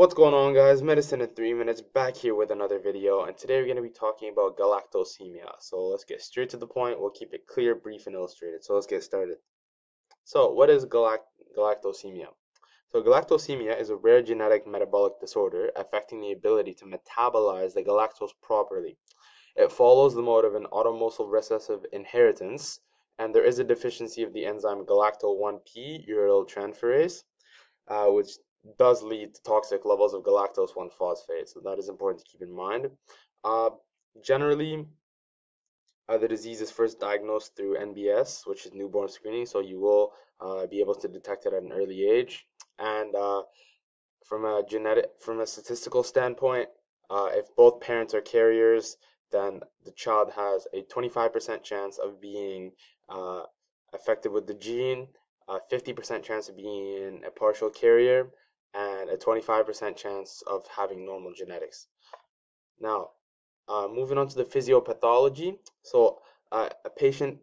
What's going on guys, Medicine in 3 minutes back here with another video and today we're going to be talking about galactosemia. So let's get straight to the point, we'll keep it clear, brief and illustrated. So let's get started. So what is galact galactosemia? So galactosemia is a rare genetic metabolic disorder affecting the ability to metabolize the galactose properly. It follows the mode of an autosomal recessive inheritance and there is a deficiency of the enzyme galacto-1p uridyl uh, which does lead to toxic levels of galactose 1 phosphate. So that is important to keep in mind. Uh, generally, uh, the disease is first diagnosed through NBS, which is newborn screening. So you will uh, be able to detect it at an early age. And uh, from a genetic, from a statistical standpoint, uh, if both parents are carriers, then the child has a 25% chance of being uh, affected with the gene, a 50% chance of being a partial carrier, and a 25% chance of having normal genetics. Now, uh, moving on to the physiopathology. So, uh, a patient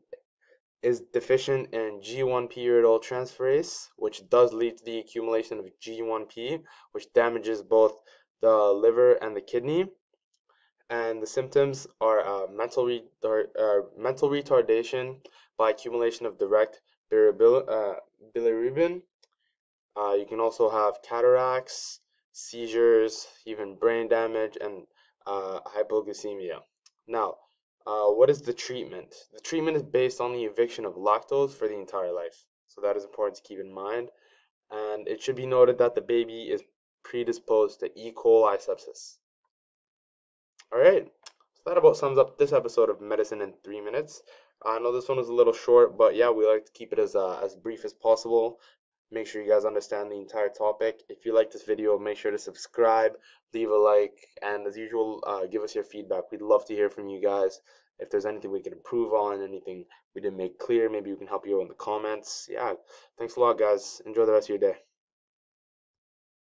is deficient in G1P uridyl transferase, which does lead to the accumulation of G1P, which damages both the liver and the kidney. And the symptoms are uh, mental, re uh, mental retardation by accumulation of direct uh, bilirubin, uh, you can also have cataracts, seizures, even brain damage, and uh, hypoglycemia. Now, uh, what is the treatment? The treatment is based on the eviction of lactose for the entire life. So that is important to keep in mind. And it should be noted that the baby is predisposed to E. coli sepsis. Alright, so that about sums up this episode of Medicine in 3 Minutes. I know this one was a little short, but yeah, we like to keep it as, uh, as brief as possible make sure you guys understand the entire topic. If you like this video, make sure to subscribe, leave a like, and as usual, uh, give us your feedback. We'd love to hear from you guys. If there's anything we can improve on, anything we didn't make clear, maybe we can help you in the comments. Yeah, thanks a lot, guys. Enjoy the rest of your day.